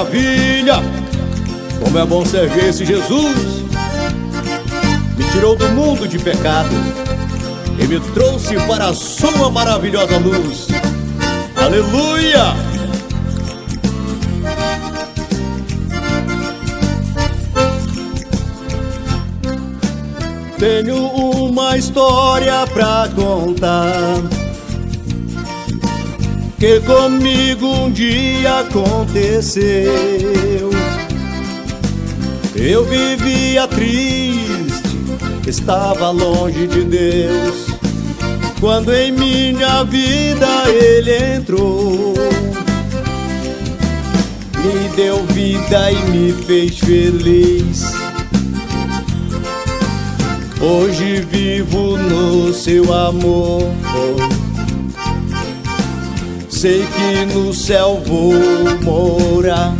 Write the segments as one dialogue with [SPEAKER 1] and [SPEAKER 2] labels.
[SPEAKER 1] maravilha! Como é bom servir esse Jesus! Me tirou do mundo de pecado e me trouxe para a sua maravilhosa luz. Aleluia! Tenho uma história pra contar que comigo um dia aconteceu. Eu vivia triste, estava longe de Deus. Quando em minha vida Ele entrou, me deu vida e me fez feliz. Hoje vivo no seu amor. Sei que no céu vou morar.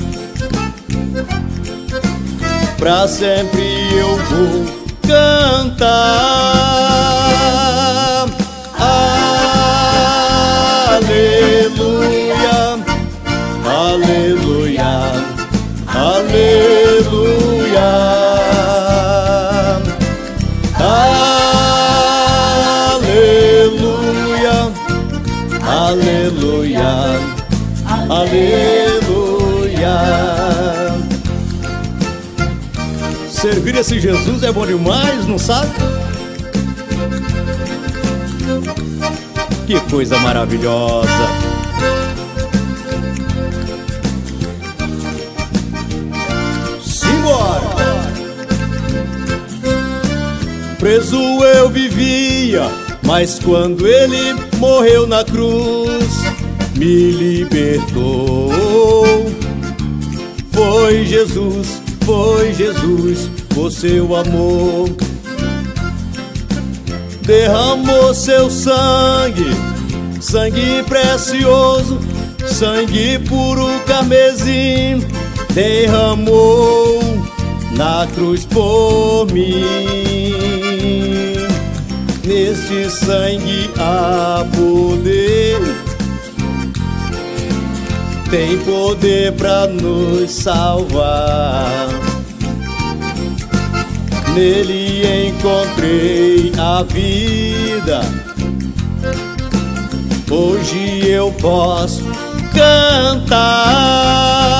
[SPEAKER 1] Pra sempre eu vou cantar. Aleluia, aleluia. Servir esse Jesus é bom demais, não sabe? Que coisa maravilhosa. Simbora! Preso eu vivia, mas quando ele morreu na cruz, me libertou. Foi Jesus, foi Jesus, o seu amor. Derramou seu sangue, sangue precioso, sangue puro carmesim. Derramou na cruz por mim. Neste sangue há poder, tem poder para nos salvar. Nele encontrei a vida. Hoje eu posso cantar.